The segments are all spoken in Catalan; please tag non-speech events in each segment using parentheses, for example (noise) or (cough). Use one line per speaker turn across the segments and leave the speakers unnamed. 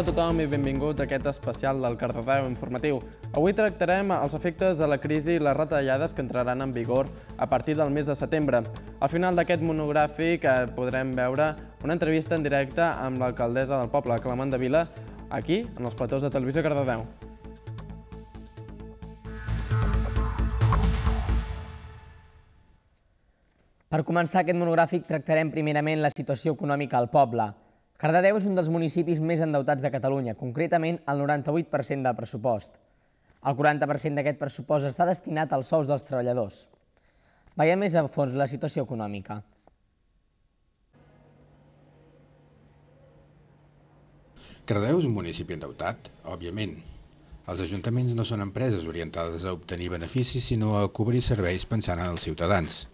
Hola a tothom i benvinguts a aquest especial del Cardedeu informatiu. Avui tractarem els efectes de la crisi i les retallades que entraran en vigor a partir del mes de setembre. Al final d'aquest monogràfic eh, podrem veure una entrevista en directe amb l'alcaldessa del poble, Clement de Vila, aquí, en els platós de Televisió Cardedeu.
Per començar aquest monogràfic tractarem primerament la situació econòmica al poble. Cardedeu és un dels municipis més endeutats de Catalunya, concretament el 98% del pressupost. El 40% d'aquest pressupost està destinat als sous dels treballadors. Veiem més a fons la situació econòmica.
Cardedeu és un municipi endeutat, òbviament. Els ajuntaments no són empreses orientades a obtenir beneficis, sinó a cobrir serveis pensant en els ciutadans.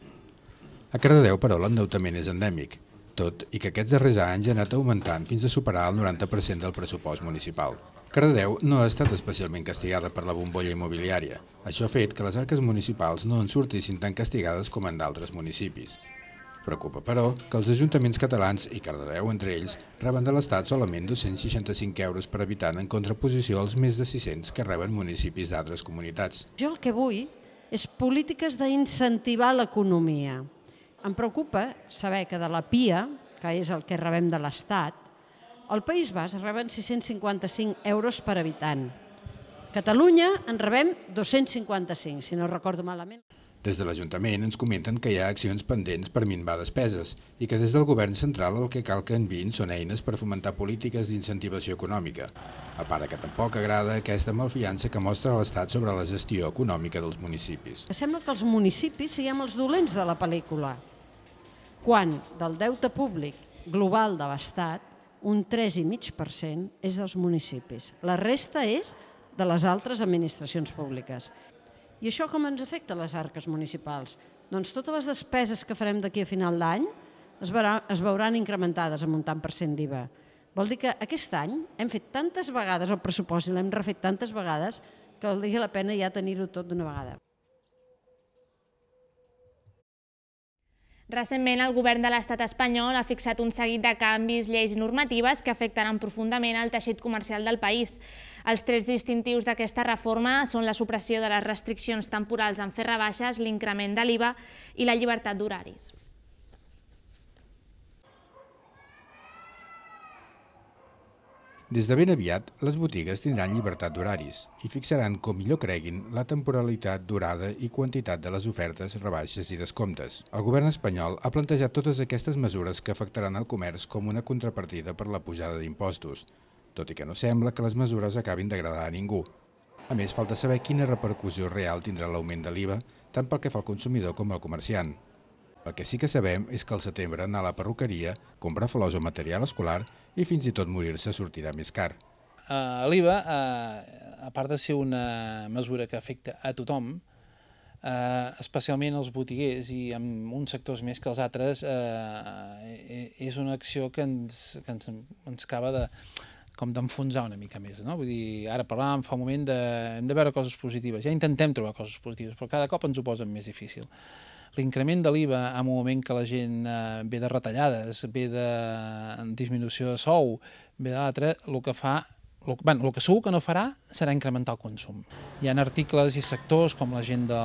A Cardedeu, però, l'endeutament és endèmic, tot i que aquests darrers anys ha anat augmentant fins a superar el 90% del pressupost municipal. Cardedeu no ha estat especialment castigada per la bombolla immobiliària. Això ha fet que les arques municipals no en sortissin tan castigades com en d'altres municipis. Preocupa, però, que els ajuntaments catalans, i Cardedeu entre ells, reben de l'Estat solament 265 euros per habitant en contraposició als més de 600 que reben municipis d'altres comunitats.
Jo el que vull és polítiques d'incentivar l'economia. Em preocupa saber que de la PIA, que és el que rebem de l'Estat, al País Basc reben 655 euros per habitant. Catalunya en rebem 255, si no recordo malament.
Des de l'Ajuntament ens comenten que hi ha accions pendents per minvar despeses i que des del govern central el que cal que enviïn són eines per fomentar polítiques d'incentivació econòmica, a part que tampoc agrada aquesta malfiança que mostra l'Estat sobre la gestió econòmica dels municipis.
Sembla que els municipis siguem els dolents de la pel·lícula quan del deute públic global de l'Estat, un 3,5% és dels municipis. La resta és de les altres administracions públiques. I això com ens afecta les arques municipals? Doncs totes les despeses que farem d'aquí a final d'any es, es veuran incrementades amb un tant per cent d'IVA. Vol dir que aquest any hem fet tantes vegades el pressupost i l'hem refet tantes vegades que valdria la pena ja tenir-ho tot d'una vegada.
Recentment, el govern de l'estat espanyol ha fixat un seguit de canvis, lleis i normatives que afectaran profundament el teixit comercial del país. Els trets distintius d'aquesta reforma són la supressió de les restriccions temporals en fer rebaixes, l'increment de l'IVA i la llibertat d'horaris.
Des de ben aviat, les botigues tindran llibertat d'horaris i fixaran com millor creguin la temporalitat, durada i quantitat de les ofertes, rebaixes i descomptes. El govern espanyol ha plantejat totes aquestes mesures que afectaran el comerç com una contrapartida per la pujada d'impostos, tot i que no sembla que les mesures acabin d'agradar a ningú. A més, falta saber quina repercussió real tindrà l'augment de l'IVA, tant pel que fa al consumidor com al comerciant. El que sí que sabem és que al setembre anar a la perruqueria, comprar flors o material escolar i fins i tot morir-se sortirà més car.
Uh, L'IVA, uh, a part de ser una mesura que afecta a tothom, uh, especialment els botiguers i en uns sectors més que els altres, uh, és una acció que ens, que ens acaba de com d'enfonsar una mica més, no? Vull dir, ara parlàvem fa un moment de, hem de veure coses positives, ja intentem trobar coses positives, però cada cop ens ho posen més difícil l'increment de l'IVA en un moment que la gent eh, ve de retallades, ve de disminució de sou, ve d'altre, el que fa el, bueno, el que segur que no farà serà incrementar el consum. Hi ha articles i sectors com la gent de,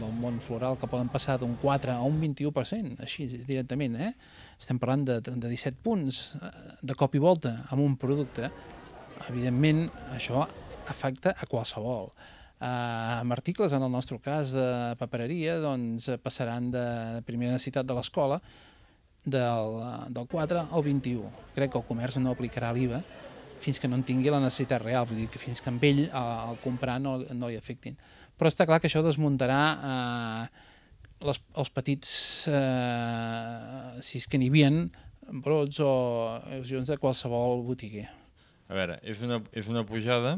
del món floral que poden passar d'un 4 a un 21%, així directament. Eh? Estem parlant de, de 17 punts eh, de cop i volta amb un producte. Evidentment, això afecta a qualsevol eh, amb articles, en el nostre cas de papereria, doncs passaran de primera necessitat de l'escola del, del 4 al 21. Crec que el comerç no aplicarà l'IVA fins que no en tingui la necessitat real, vull dir que fins que amb ell al comprar no, no li afectin. Però està clar que això desmuntarà eh, les, els petits, eh, si és que n'hi havia, brots o erosions de qualsevol botiguer.
A veure, és una, és una pujada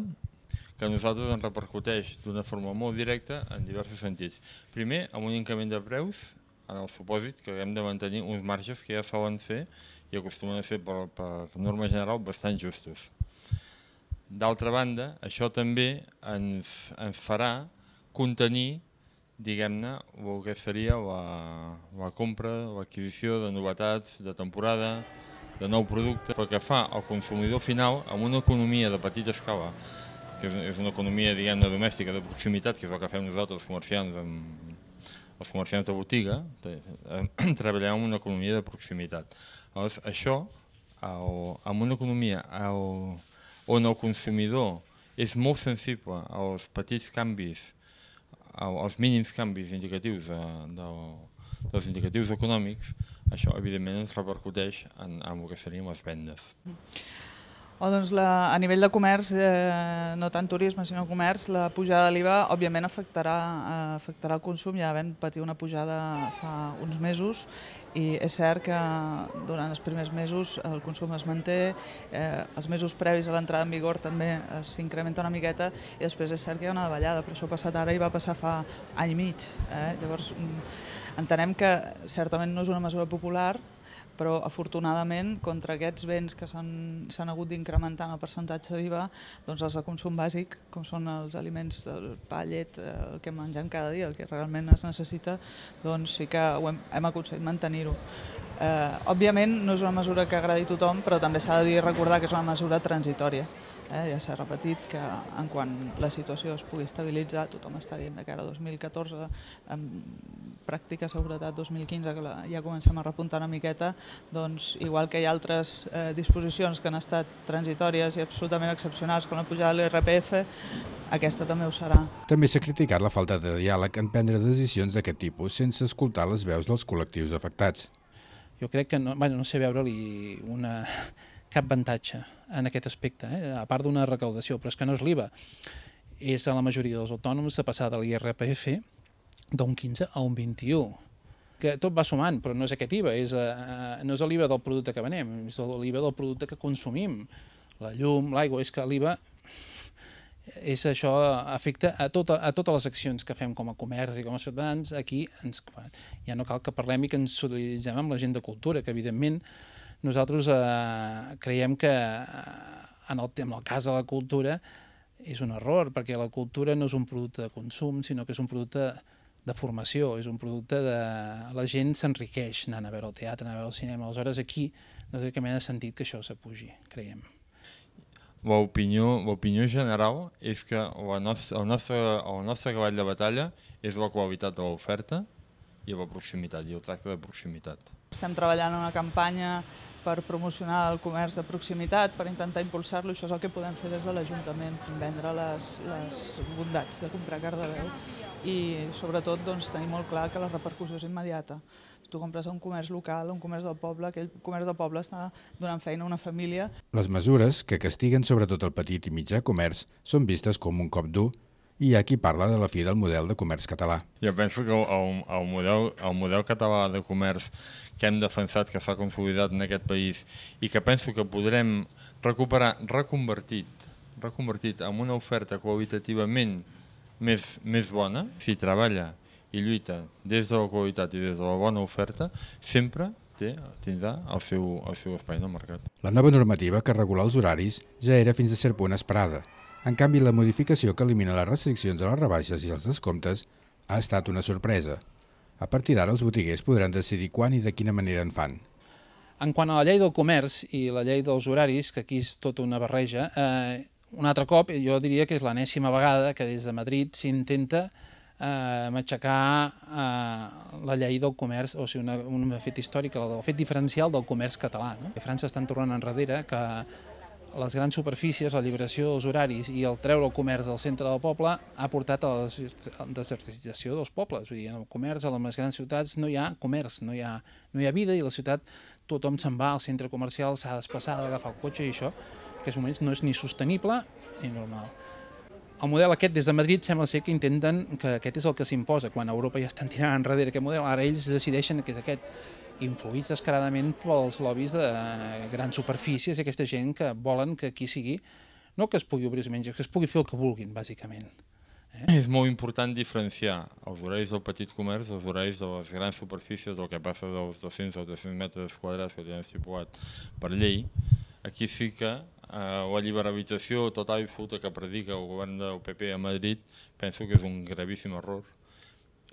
que a nosaltres ens repercuteix d'una forma molt directa en diversos sentits. Primer, amb un increment de preus, en el supòsit que hem de mantenir uns marges que ja solen ser i acostumen a ser per, per norma general bastant justos. D'altra banda, això també ens, ens farà contenir diguem-ne, el que seria la, la compra, l'adquisició de novetats de temporada, de nou producte, pel que fa al consumidor final amb una economia de petita escala, que és, una economia, diguem-ne, domèstica, de proximitat, que és el que fem nosaltres, els comerciants, amb, els comerciants de botiga, eh, (clears throat) treballem amb una economia de proximitat. Llavors, això, el, amb una economia el, on el consumidor és molt sensible als petits canvis, als mínims canvis indicatius de, de, dels indicatius econòmics, això evidentment ens repercuteix en, en el que serien les vendes.
Oh, doncs la, a nivell de comerç, eh, no tant turisme sinó comerç, la pujada de l'IVA òbviament afectarà, eh, afectarà el consum. Ja vam patir una pujada fa uns mesos i és cert que durant els primers mesos el consum es manté, eh, els mesos previs a l'entrada en vigor també s'incrementa una miqueta i després és cert que hi ha una davallada, però això ha passat ara i va passar fa any i mig. Eh? Llavors mm, entenem que certament no és una mesura popular, però afortunadament contra aquests béns que s'han hagut d'incrementar en el percentatge d'IVA, doncs els de consum bàsic, com són els aliments del pa, llet, eh, el que mengem cada dia, el que realment es necessita, doncs sí que ho hem, hem aconseguit mantenir-ho. Eh, òbviament no és una mesura que agradi a tothom, però també s'ha de dir recordar que és una mesura transitòria. Eh, ja s'ha repetit que en quan la situació es pugui estabilitzar, tothom està dient de cara a 2014, amb pràctica seguretat 2015, que la, ja comencem a repuntar una miqueta, doncs igual que hi ha altres eh, disposicions que han estat transitòries i absolutament excepcionals, com la pujada de l'IRPF, aquesta també ho serà.
També s'ha criticat la falta de diàleg en prendre decisions d'aquest tipus sense escoltar les veus dels col·lectius afectats.
Jo crec que no, bueno, no sé veure-li una cap avantatge en aquest aspecte, eh? a part d'una recaudació, però és que no és l'IVA. És a la majoria dels autònoms de passar de l'IRPF d'un 15 a un 21 que tot va sumant, però no és aquest IVA, és, uh, no és l'IVA del producte que venem, és l'IVA del producte que consumim, la llum, l'aigua, és que l'IVA és això, afecta a, tota, a totes les accions que fem com a comerç i com a ciutadans, aquí ens, ja no cal que parlem i que ens solidaritzem amb la gent de cultura, que evidentment nosaltres eh, creiem que eh, en el, en el cas de la cultura és un error, perquè la cultura no és un producte de consum, sinó que és un producte de formació, és un producte de... La gent s'enriqueix anant a veure el teatre, anant a veure el cinema. Aleshores, aquí no té cap mena de sentit que això s'apugi, creiem.
L'opinió general és que la nostra, el, nostre, el nostre cavall de batalla és la qualitat de l'oferta i la proximitat, i el tracte de proximitat.
Estem treballant en una campanya per promocionar el comerç de proximitat, per intentar impulsar-lo, això és el que podem fer des de l'Ajuntament, vendre les, les bondats de comprar Cardedeu i sobretot doncs, tenir molt clar que la repercussió és immediata. Tu compres a un comerç local, un comerç del poble, aquell comerç del poble està donant feina a una família.
Les mesures, que castiguen sobretot el petit i mitjà comerç, són vistes com un cop dur i hi ha qui parla de la fi del model de comerç català.
Jo penso que el, el, model, el model català de comerç que hem defensat, que s'ha consolidat en aquest país i que penso que podrem recuperar reconvertit, reconvertit en una oferta qualitativament més, més bona, si treballa i lluita des de la qualitat i des de la bona oferta, sempre té, tindrà el seu, el seu espai en el mercat.
La nova normativa que regula els horaris ja era fins a cert punt esperada, en canvi, la modificació que elimina les restriccions a les rebaixes i els descomptes ha estat una sorpresa. A partir d'ara, els botiguers podran decidir quan i de quina manera en fan.
En quant a la llei del comerç i la llei dels horaris, que aquí és tota una barreja, eh, un altre cop jo diria que és l'anèssima vegada que des de Madrid s'intenta eh, matxacar eh, la llei del comerç, o sigui, una, un fet històric, el fet diferencial del comerç català. No? A França estan tornant enrere que les grans superfícies, la liberació dels horaris i el treure el comerç del centre del poble ha portat a la desertització dels pobles. Vull dir, en el comerç, a les grans ciutats, no hi ha comerç, no hi ha, no hi ha vida i la ciutat tothom se'n va al centre comercial, s'ha d'espassar, d'agafar el cotxe i això, en aquests moments no és ni sostenible ni normal. El model aquest des de Madrid sembla ser que intenten que aquest és el que s'imposa, quan a Europa ja estan tirant enrere aquest model, ara ells decideixen que és aquest influïts descaradament pels lobbies de grans superfícies i aquesta gent que volen que aquí sigui, no que es pugui obrir els menys, que es pugui fer el que vulguin, bàsicament.
Eh? És molt important diferenciar els horaris del petit comerç dels horaris de les grans superfícies, del que passa dels 200 o 300 metres quadrats que tenen estipulat per llei. Aquí sí que eh, la liberalització total i absoluta que predica el govern del PP a Madrid penso que és un gravíssim error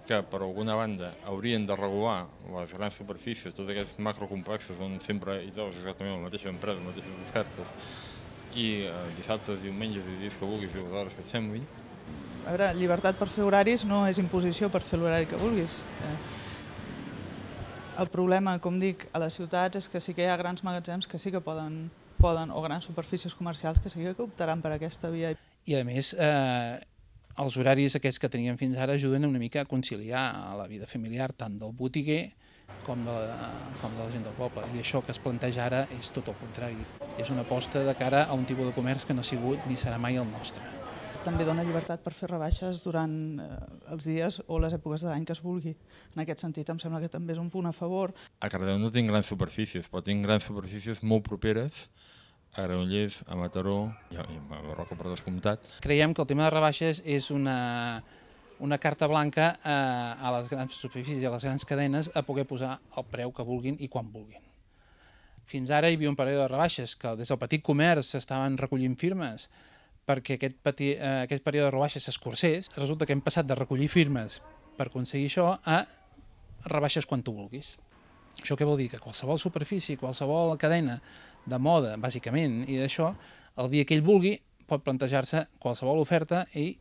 que per alguna banda haurien de regular les grans superfícies, tots aquests macrocomplexos on sempre hi trobes exactament la mateixa empresa, les mateixes ofertes, i eh, dissabtes, diumenges i dies que vulguis i les hores que et semblin.
A veure, llibertat per fer horaris no és imposició per fer l'horari que vulguis. Eh, el problema, com dic, a les ciutats és que sí que hi ha grans magatzems que sí que poden, poden o grans superfícies comercials que sí que optaran per aquesta via.
I a més, eh, els horaris aquests que teníem fins ara ajuden una mica a conciliar la vida familiar tant del botiguer com de, la, com de la gent del poble. I això que es planteja ara és tot el contrari. És una aposta de cara a un tipus de comerç que no ha sigut ni serà mai el nostre.
També dona llibertat per fer rebaixes durant eh, els dies o les èpoques de l'any que es vulgui. En aquest sentit, em sembla que també és un punt a favor.
A Cardeu no tinc grans superfícies, però tinc grans superfícies molt properes a Granollers, a Mataró i a, i a la Roca per descomptat.
Creiem que el tema de rebaixes és una, una carta blanca eh, a les grans superfícies i a les grans cadenes a poder posar el preu que vulguin i quan vulguin. Fins ara hi havia un període de rebaixes que des del petit comerç s'estaven recollint firmes perquè aquest, peti, eh, aquest període de rebaixes s'escurcés. Resulta que hem passat de recollir firmes per aconseguir això a rebaixes quan tu vulguis. Això què vol dir? Que qualsevol superfície, qualsevol cadena de moda, bàsicament, i d'això, el dia que ell vulgui pot plantejar-se qualsevol oferta i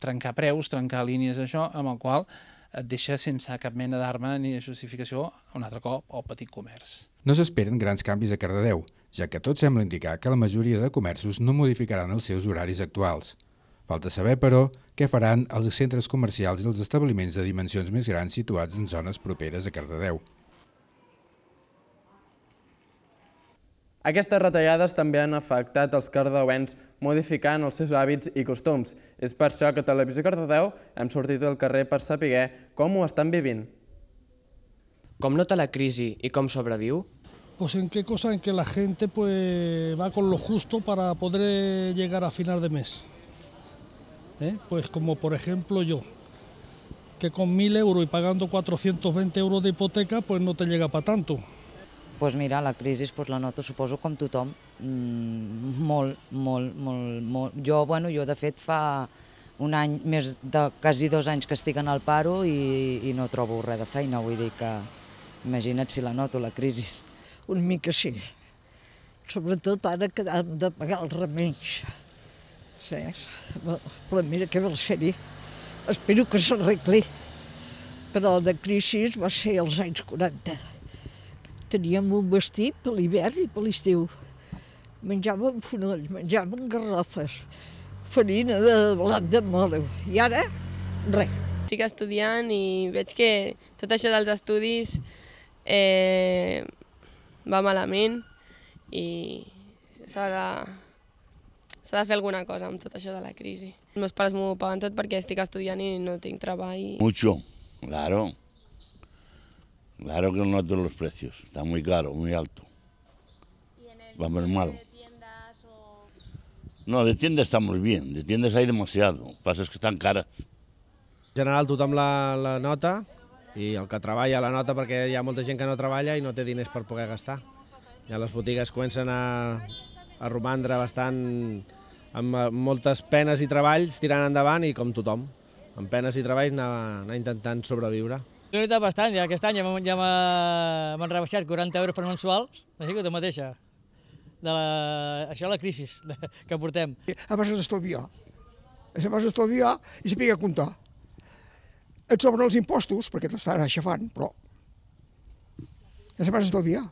trencar preus, trencar línies d'això, amb el qual et deixa sense cap mena d'arma ni de justificació, un altre cop, el petit comerç.
No s'esperen grans canvis a Cardedeu, ja que tot sembla indicar que la majoria de comerços no modificaran els seus horaris actuals. Falta saber, però, què faran els centres comercials i els establiments de dimensions més grans situats en zones properes a Cardedeu.
Aquestes retallades també han afectat els cardeuens modificant els seus hàbits i costums. És per això que a Televisió Cardedeu hem sortit al carrer per saber com ho estan vivint.
Com nota la crisi i com sobreviu?
Pues en qué cosa, en que la gente pues va con lo justo para poder llegar a final de mes. ¿Eh? Pues como por ejemplo yo, que con 1.000 euros y pagando 420 euros de hipoteca, pues no te llega para tanto.
Pues mira, la crisi pues la noto, suposo, com tothom, mm, molt, molt, molt, molt. Jo, bueno, jo de fet fa un any, més de quasi dos anys que estic en el paro i, i no trobo res de feina, vull dir que imagina't si la noto, la crisi.
Una mica sí. Sobretot ara que hem de pagar els remeis. Sí. Però mira què vols fer-hi. Espero que s'arregli. Però de crisi va ser als anys 40 teníem un vestit per l'hivern i per l'estiu. Menjàvem fonolls, menjàvem garrofes, farina de blat de moro. I ara, res.
Estic estudiant i veig que tot això dels estudis eh, va malament i s'ha de, s'ha de fer alguna cosa amb tot això de la crisi. Els meus pares m'ho paguen tot perquè estic estudiant i no tinc treball.
Mucho, claro. Claro que no noto los precios, está muy caro, muy alto. Vamos mal.
De tiendas o...
No, de tiendas estamos bien, de tiendas hay demasiado, pasa es que están caras.
En general tothom la, la nota i el que treballa la nota perquè hi ha molta gent que no treballa i no té diners per poder gastar. Ja les botigues comencen a, a romandre bastant amb eh, moltes penes i treballs tirant endavant i com tothom, amb penes i treballs anar, anar intentant sobreviure.
Jo he notat bastant, ja aquest any ja m'han ja rebaixat 40 euros per mensuals, així que tu mateixa, de la, això la crisi que portem.
A base d'estalviar. És a base d'estalviar i saber comptar. Et sobren els impostos, perquè t'estan aixafant, però és a base d'estalviar.